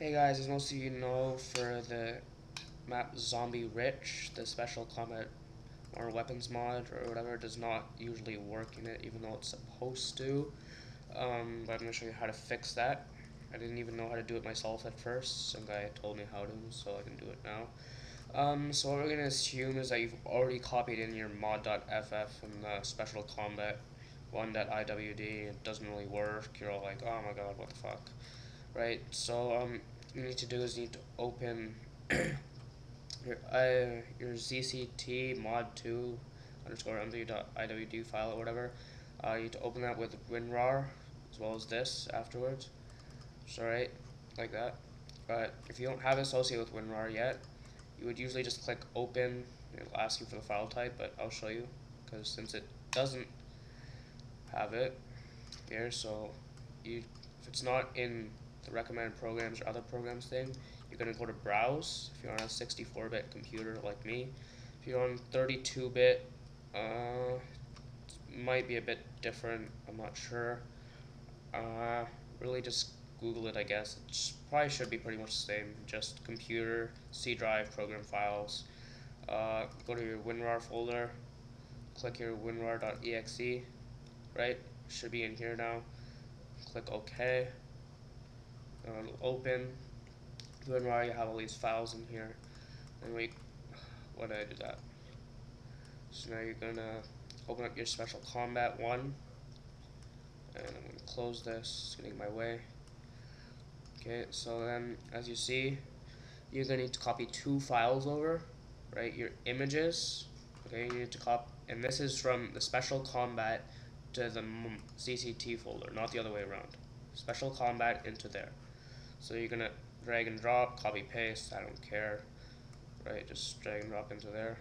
Hey guys, as most of you know, for the map Zombie Rich, the special combat or weapons mod or whatever does not usually work in it, even though it's supposed to. Um, but I'm going to show you how to fix that. I didn't even know how to do it myself at first. Some guy told me how to, so I can do it now. Um, so what we're going to assume is that you've already copied in your mod.ff and the special combat one.iwd. It doesn't really work. You're all like, oh my god, what the fuck right? So um, you need to do is you need to open your uh, your zct mod two underscore mw.iwd file or whatever. Uh, you need to open that with WinRAR as well as this afterwards. So right, like that. But if you don't have it associated with WinRAR yet, you would usually just click open. It'll ask you for the file type, but I'll show you because since it doesn't have it here, so you if it's not in the recommended programs or other programs thing, you're going to go to browse if you're on a 64-bit computer like me. If you're on 32-bit, uh, might be a bit different, I'm not sure. Uh, really just Google it, I guess. It probably should be pretty much the same, just computer, C drive, program files. Uh, go to your WinRAR folder, click your winrar.exe, right? Should be in here now. Click OK um, open. WinRAR, you have all these files in here. And we why did I do that? So now you're gonna open up your special combat one. And I'm gonna close this it's getting my way. Okay so then as you see you're gonna need to copy two files over right? Your images okay you need to copy and this is from the special combat to the CCT folder not the other way around. Special combat into there so you're gonna drag and drop, copy paste, I don't care. Right, just drag and drop into there.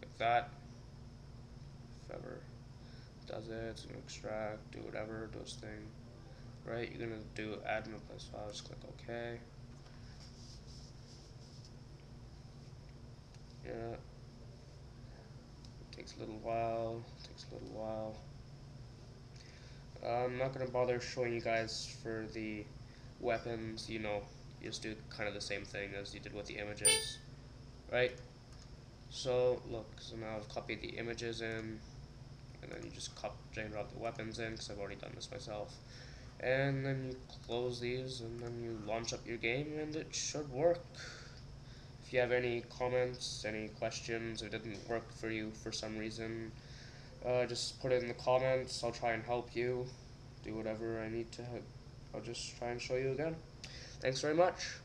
Like that. If ever does it, it's gonna extract, do whatever, do thing. Right, you're gonna do add and replace file, just click OK. Yeah. It takes a little while, takes a little while. Uh, I'm not gonna bother showing you guys for the weapons, you know, you just do kind of the same thing as you did with the images, right? So, look, so now I've copied the images in, and then you just copy, drag and drop the weapons in, because I've already done this myself. And then you close these, and then you launch up your game, and it should work. If you have any comments, any questions, it didn't work for you for some reason, uh, just put it in the comments, I'll try and help you, do whatever I need to I'll just try and show you again. Thanks very much.